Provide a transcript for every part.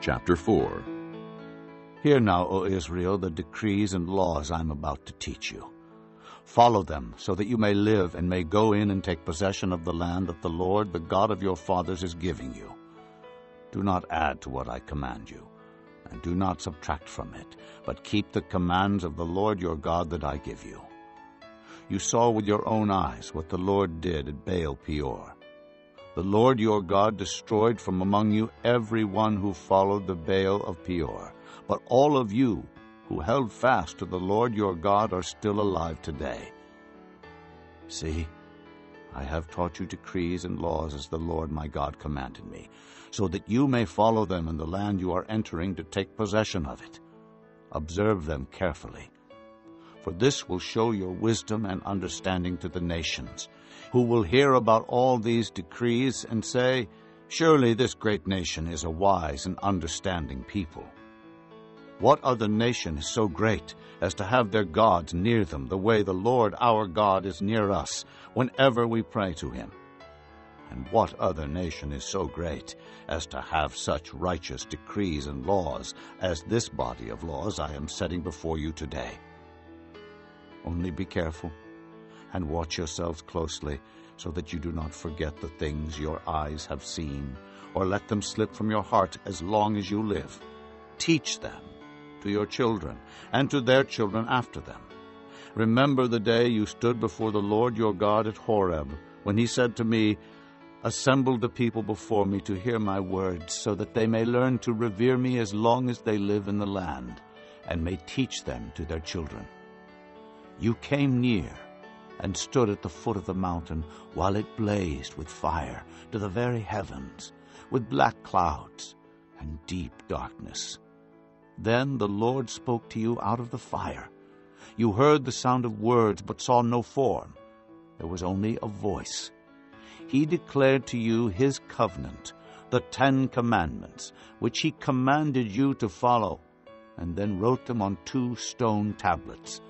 Chapter 4 Hear now, O Israel, the decrees and laws I am about to teach you. Follow them, so that you may live and may go in and take possession of the land that the Lord, the God of your fathers, is giving you. Do not add to what I command you, and do not subtract from it, but keep the commands of the Lord your God that I give you. You saw with your own eyes what the Lord did at Baal Peor. The Lord your God destroyed from among you every one who followed the Baal of Peor. But all of you who held fast to the Lord your God are still alive today. See, I have taught you decrees and laws as the Lord my God commanded me, so that you may follow them in the land you are entering to take possession of it. Observe them carefully. For this will show your wisdom and understanding to the nations, who will hear about all these decrees and say, Surely this great nation is a wise and understanding people. What other nation is so great as to have their gods near them the way the Lord our God is near us whenever we pray to him? And what other nation is so great as to have such righteous decrees and laws as this body of laws I am setting before you today? Only be careful and watch yourselves closely so that you do not forget the things your eyes have seen or let them slip from your heart as long as you live. Teach them to your children, and to their children after them. Remember the day you stood before the Lord your God at Horeb, when he said to me, Assemble the people before me to hear my words, so that they may learn to revere me as long as they live in the land, and may teach them to their children. You came near and stood at the foot of the mountain while it blazed with fire to the very heavens, with black clouds and deep darkness. Then the Lord spoke to you out of the fire. You heard the sound of words, but saw no form. There was only a voice. He declared to you his covenant, the Ten Commandments, which he commanded you to follow, and then wrote them on two stone tablets.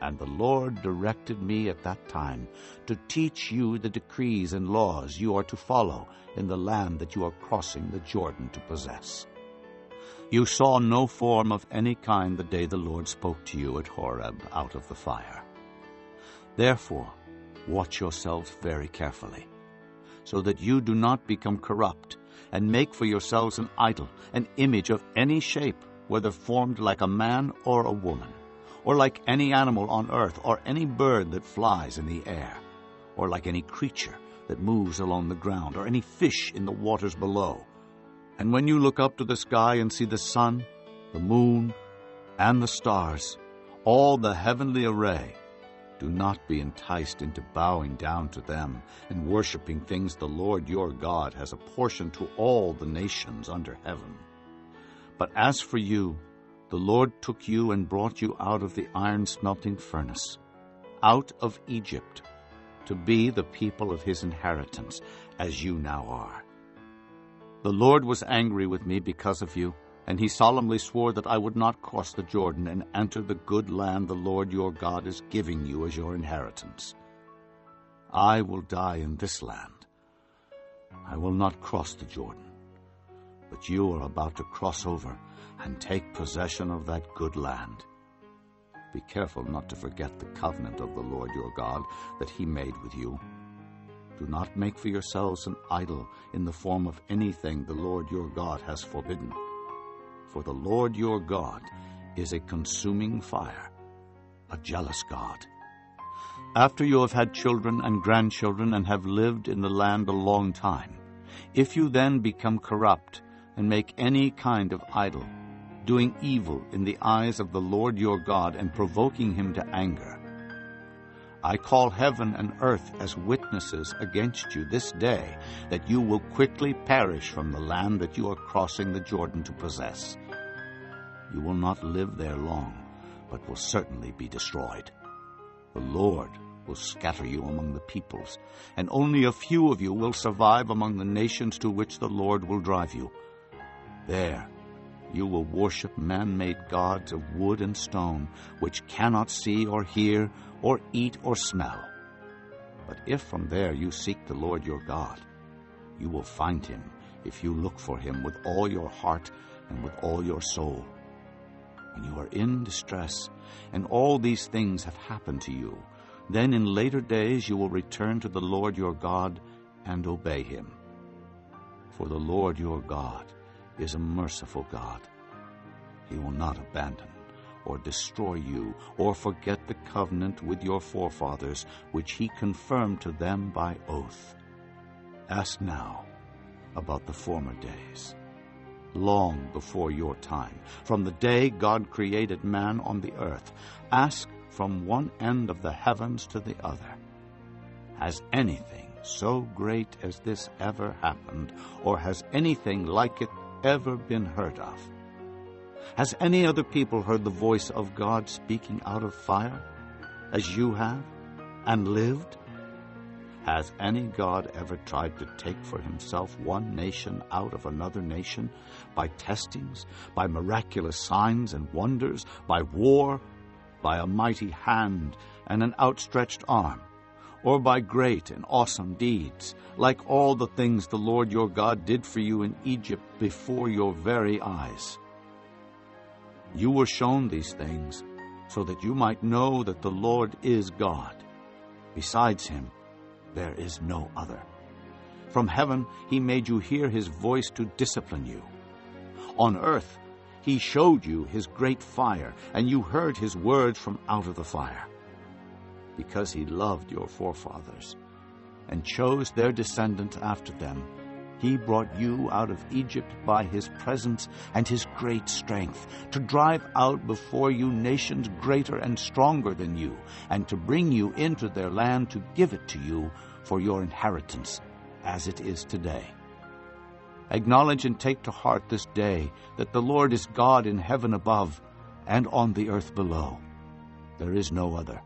And the Lord directed me at that time to teach you the decrees and laws you are to follow in the land that you are crossing the Jordan to possess. You saw no form of any kind the day the Lord spoke to you at Horeb out of the fire. Therefore, watch yourselves very carefully, so that you do not become corrupt, and make for yourselves an idol, an image of any shape, whether formed like a man or a woman, or like any animal on earth, or any bird that flies in the air, or like any creature that moves along the ground, or any fish in the waters below. And when you look up to the sky and see the sun, the moon, and the stars, all the heavenly array, do not be enticed into bowing down to them and worshiping things the Lord your God has apportioned to all the nations under heaven. But as for you, the Lord took you and brought you out of the iron smelting furnace, out of Egypt, to be the people of his inheritance, as you now are. The Lord was angry with me because of you, and he solemnly swore that I would not cross the Jordan and enter the good land the Lord your God is giving you as your inheritance. I will die in this land. I will not cross the Jordan. But you are about to cross over and take possession of that good land. Be careful not to forget the covenant of the Lord your God that he made with you do not make for yourselves an idol in the form of anything the Lord your God has forbidden. For the Lord your God is a consuming fire, a jealous God. After you have had children and grandchildren and have lived in the land a long time, if you then become corrupt and make any kind of idol, doing evil in the eyes of the Lord your God and provoking him to anger, I call heaven and earth as witnesses against you this day that you will quickly perish from the land that you are crossing the Jordan to possess. You will not live there long, but will certainly be destroyed. The Lord will scatter you among the peoples, and only a few of you will survive among the nations to which the Lord will drive you. There you will worship man-made gods of wood and stone, which cannot see or hear or eat or smell. But if from there you seek the Lord your God, you will find him if you look for him with all your heart and with all your soul. When you are in distress, and all these things have happened to you, then in later days you will return to the Lord your God and obey him. For the Lord your God is a merciful God. He will not abandon or destroy you, or forget the covenant with your forefathers, which he confirmed to them by oath. Ask now about the former days, long before your time, from the day God created man on the earth. Ask from one end of the heavens to the other. Has anything so great as this ever happened, or has anything like it ever been heard of? Has any other people heard the voice of God speaking out of fire, as you have, and lived? Has any God ever tried to take for himself one nation out of another nation by testings, by miraculous signs and wonders, by war, by a mighty hand and an outstretched arm, or by great and awesome deeds, like all the things the Lord your God did for you in Egypt before your very eyes? You were shown these things so that you might know that the Lord is God. Besides him, there is no other. From heaven he made you hear his voice to discipline you. On earth he showed you his great fire, and you heard his words from out of the fire. Because he loved your forefathers, and chose their descendant after them, he brought you out of Egypt by his presence and his great strength, to drive out before you nations greater and stronger than you, and to bring you into their land to give it to you for your inheritance, as it is today. Acknowledge and take to heart this day that the Lord is God in heaven above and on the earth below. There is no other.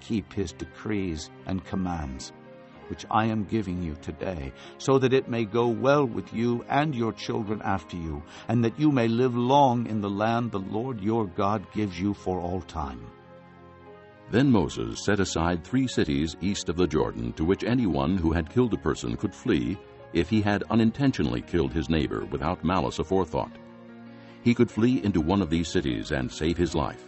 Keep his decrees and commands which I am giving you today, so that it may go well with you and your children after you, and that you may live long in the land the Lord your God gives you for all time. Then Moses set aside three cities east of the Jordan to which anyone who had killed a person could flee if he had unintentionally killed his neighbor without malice aforethought. He could flee into one of these cities and save his life.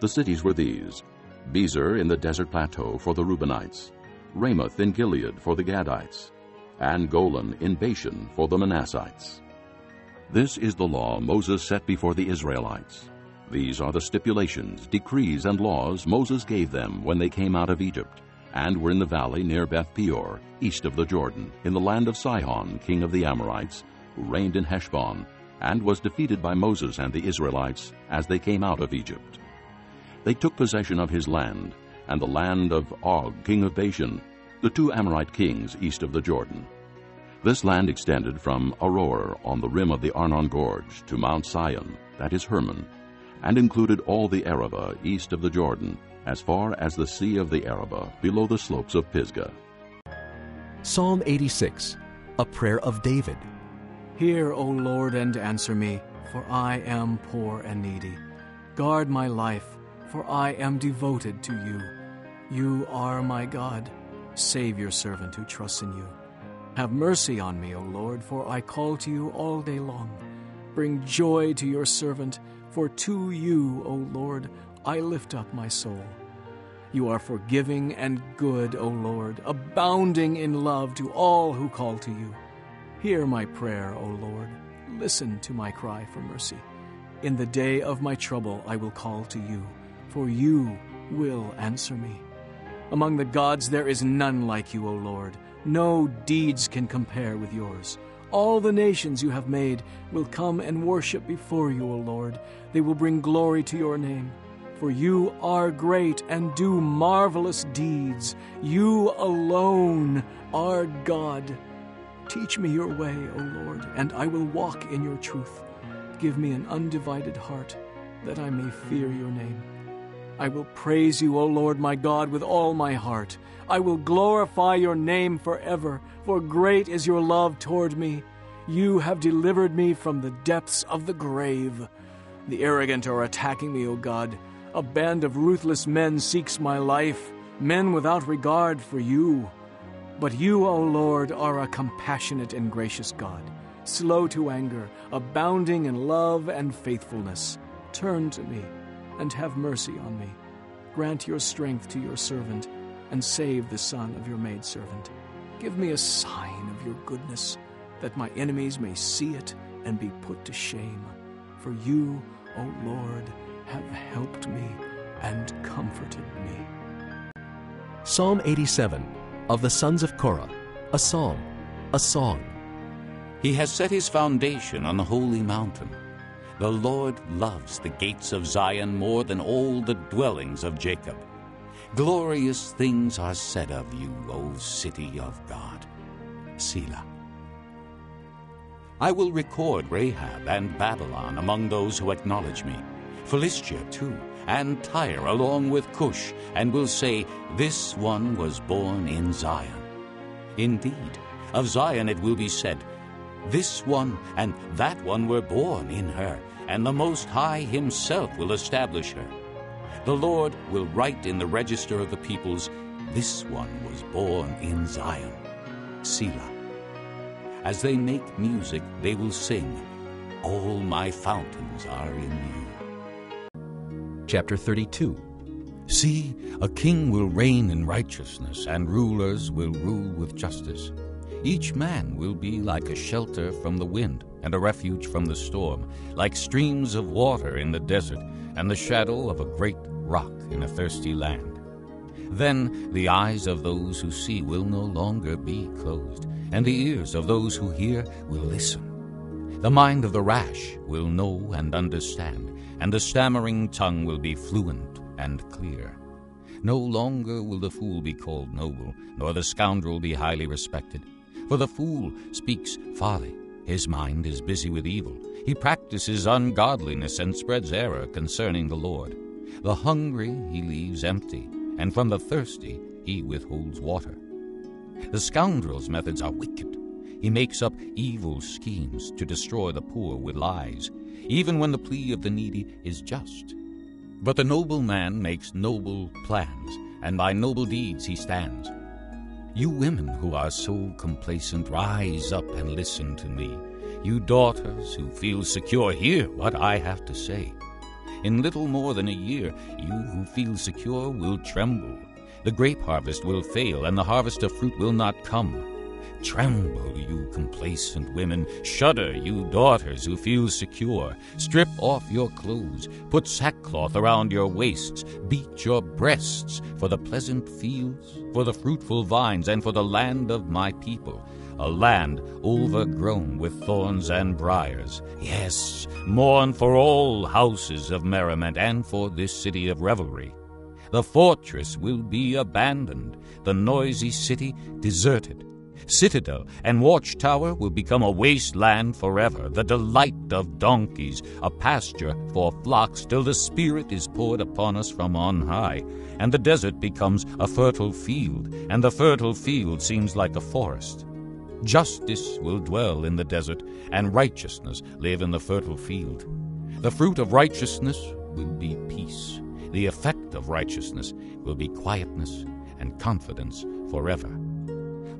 The cities were these Bezer in the desert plateau for the Reubenites, Ramoth in Gilead for the Gadites, and Golan in Bashan for the Manassites. This is the law Moses set before the Israelites. These are the stipulations, decrees, and laws Moses gave them when they came out of Egypt, and were in the valley near Beth Peor, east of the Jordan, in the land of Sihon, king of the Amorites, who reigned in Heshbon, and was defeated by Moses and the Israelites as they came out of Egypt. They took possession of his land, and the land of Og, king of Bashan, the two Amorite kings east of the Jordan. This land extended from Aroer on the rim of the Arnon Gorge to Mount Sion, that is Hermon, and included all the Arabah east of the Jordan, as far as the Sea of the Arabah below the slopes of Pisgah. Psalm 86, a prayer of David. Hear, O Lord, and answer me, for I am poor and needy. Guard my life for I am devoted to you. You are my God. Save your servant who trusts in you. Have mercy on me, O Lord, for I call to you all day long. Bring joy to your servant, for to you, O Lord, I lift up my soul. You are forgiving and good, O Lord, abounding in love to all who call to you. Hear my prayer, O Lord. Listen to my cry for mercy. In the day of my trouble I will call to you for you will answer me. Among the gods there is none like you, O Lord. No deeds can compare with yours. All the nations you have made will come and worship before you, O Lord. They will bring glory to your name. For you are great and do marvelous deeds. You alone are God. Teach me your way, O Lord, and I will walk in your truth. Give me an undivided heart, that I may fear your name. I will praise you, O Lord my God, with all my heart. I will glorify your name forever, for great is your love toward me. You have delivered me from the depths of the grave. The arrogant are attacking me, O God. A band of ruthless men seeks my life, men without regard for you. But you, O Lord, are a compassionate and gracious God, slow to anger, abounding in love and faithfulness. Turn to me and have mercy on me. Grant your strength to your servant and save the son of your maidservant. Give me a sign of your goodness, that my enemies may see it and be put to shame. For you, O Lord, have helped me and comforted me. Psalm 87 of the sons of Korah, a psalm, a song. He has set his foundation on the holy mountain. The Lord loves the gates of Zion more than all the dwellings of Jacob. Glorious things are said of you, O city of God. Selah. I will record Rahab and Babylon among those who acknowledge me, Philistia too, and Tyre along with Cush, and will say, This one was born in Zion. Indeed, of Zion it will be said, This one and that one were born in her, and the Most High Himself will establish her. The Lord will write in the register of the peoples, This one was born in Zion. Selah. As they make music, they will sing, All my fountains are in you. Chapter 32 See, a king will reign in righteousness, and rulers will rule with justice. Each man will be like a shelter from the wind, and a refuge from the storm, like streams of water in the desert, and the shadow of a great rock in a thirsty land. Then the eyes of those who see will no longer be closed, and the ears of those who hear will listen. The mind of the rash will know and understand, and the stammering tongue will be fluent and clear. No longer will the fool be called noble, nor the scoundrel be highly respected. For the fool speaks folly, his mind is busy with evil. He practices ungodliness and spreads error concerning the Lord. The hungry he leaves empty, and from the thirsty he withholds water. The scoundrel's methods are wicked. He makes up evil schemes to destroy the poor with lies, even when the plea of the needy is just. But the noble man makes noble plans, and by noble deeds he stands. You women who are so complacent, rise up and listen to me. You daughters who feel secure, hear what I have to say. In little more than a year, you who feel secure will tremble. The grape harvest will fail, and the harvest of fruit will not come. Tremble, you complacent women. Shudder, you daughters who feel secure. Strip off your clothes. Put sackcloth around your waists. Beat your breasts for the pleasant fields, for the fruitful vines, and for the land of my people. A land overgrown with thorns and briers. Yes, mourn for all houses of merriment and for this city of revelry. The fortress will be abandoned, the noisy city deserted. Citadel and watchtower will become a waste land forever, the delight of donkeys, a pasture for flocks, till the Spirit is poured upon us from on high, and the desert becomes a fertile field, and the fertile field seems like a forest. Justice will dwell in the desert, and righteousness live in the fertile field. The fruit of righteousness will be peace. The effect of righteousness will be quietness and confidence forever.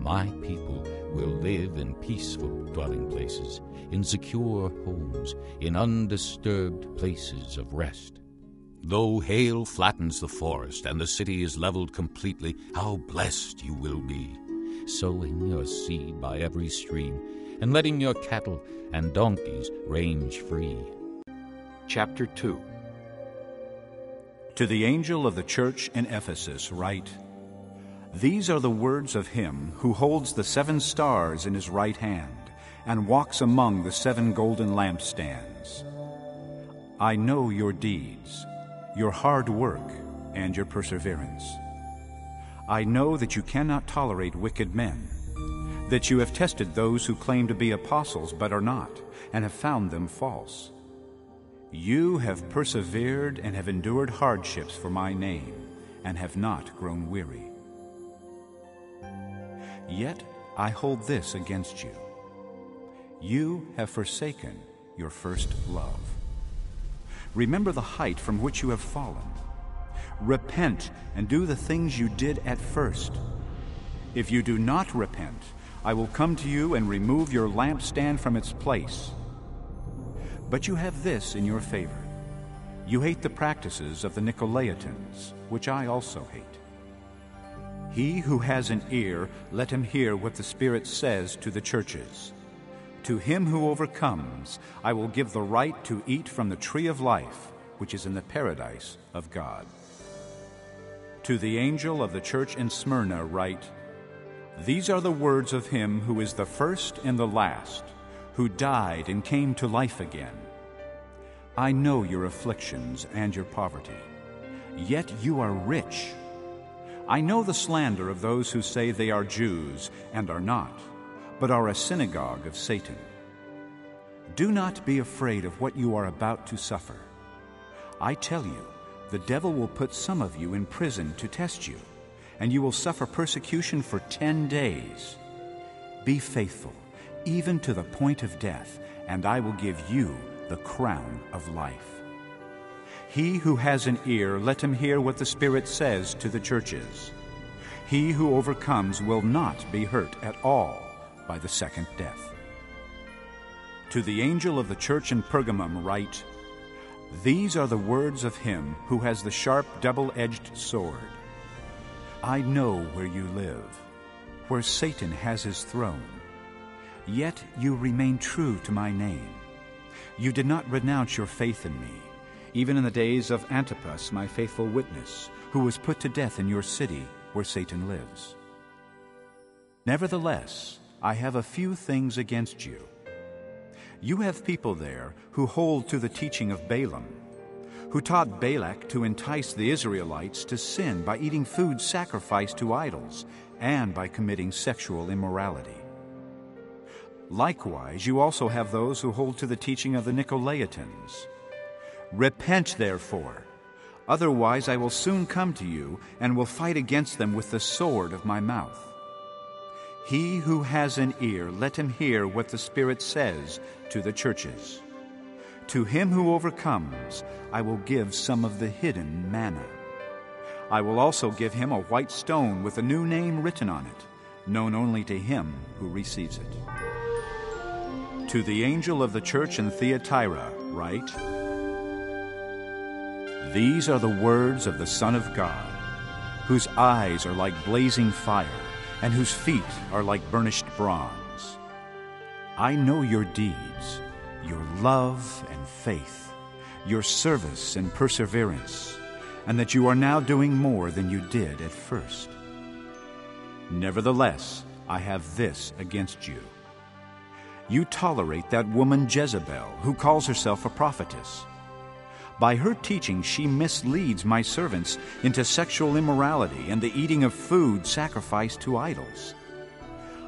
My people will live in peaceful dwelling places, in secure homes, in undisturbed places of rest. Though hail flattens the forest and the city is leveled completely, how blessed you will be, sowing your seed by every stream, and letting your cattle and donkeys range free. Chapter 2 To the angel of the church in Ephesus write, These are the words of him who holds the seven stars in his right hand and walks among the seven golden lampstands. I know your deeds, your hard work, and your perseverance. I know that you cannot tolerate wicked men, that you have tested those who claim to be apostles but are not, and have found them false. You have persevered and have endured hardships for my name, and have not grown weary. Yet I hold this against you. You have forsaken your first love. Remember the height from which you have fallen. Repent and do the things you did at first. If you do not repent, I will come to you and remove your lampstand from its place. But you have this in your favor. You hate the practices of the Nicolaitans, which I also hate. He who has an ear, let him hear what the Spirit says to the churches. To him who overcomes, I will give the right to eat from the tree of life, which is in the paradise of God. To the angel of the church in Smyrna, write These are the words of him who is the first and the last, who died and came to life again. I know your afflictions and your poverty, yet you are rich. I know the slander of those who say they are Jews and are not, but are a synagogue of Satan. Do not be afraid of what you are about to suffer. I tell you, the devil will put some of you in prison to test you, and you will suffer persecution for ten days. Be faithful, even to the point of death, and I will give you the crown of life. He who has an ear, let him hear what the Spirit says to the churches. He who overcomes will not be hurt at all by the second death. To the angel of the church in Pergamum write, These are the words of him who has the sharp double edged sword. I know where you live, where Satan has his throne. Yet you remain true to my name. You did not renounce your faith in me even in the days of Antipas, my faithful witness, who was put to death in your city where Satan lives. Nevertheless, I have a few things against you. You have people there who hold to the teaching of Balaam, who taught Balak to entice the Israelites to sin by eating food sacrificed to idols and by committing sexual immorality. Likewise, you also have those who hold to the teaching of the Nicolaitans Repent, therefore. Otherwise, I will soon come to you and will fight against them with the sword of my mouth. He who has an ear, let him hear what the Spirit says to the churches. To him who overcomes, I will give some of the hidden manna. I will also give him a white stone with a new name written on it, known only to him who receives it. To the angel of the church in Thyatira, write, these are the words of the Son of God, whose eyes are like blazing fire, and whose feet are like burnished bronze. I know your deeds, your love and faith, your service and perseverance, and that you are now doing more than you did at first. Nevertheless, I have this against you. You tolerate that woman Jezebel, who calls herself a prophetess. By her teaching, she misleads my servants into sexual immorality and the eating of food sacrificed to idols.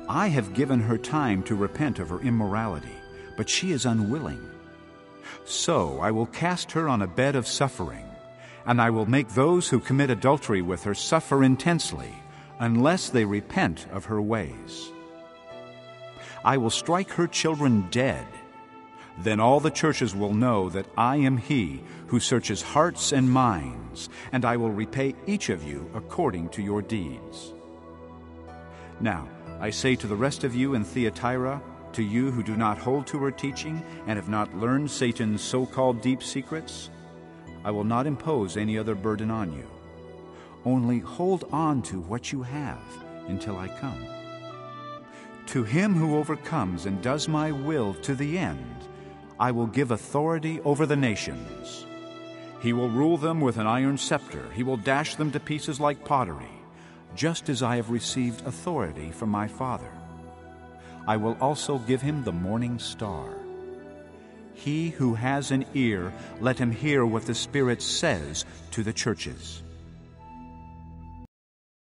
I have given her time to repent of her immorality, but she is unwilling. So I will cast her on a bed of suffering, and I will make those who commit adultery with her suffer intensely, unless they repent of her ways. I will strike her children dead then all the churches will know that I am He who searches hearts and minds, and I will repay each of you according to your deeds. Now, I say to the rest of you in Thyatira, to you who do not hold to her teaching and have not learned Satan's so called deep secrets, I will not impose any other burden on you. Only hold on to what you have until I come. To him who overcomes and does my will to the end, I will give authority over the nations. He will rule them with an iron scepter. He will dash them to pieces like pottery, just as I have received authority from my Father. I will also give him the morning star. He who has an ear, let him hear what the Spirit says to the churches.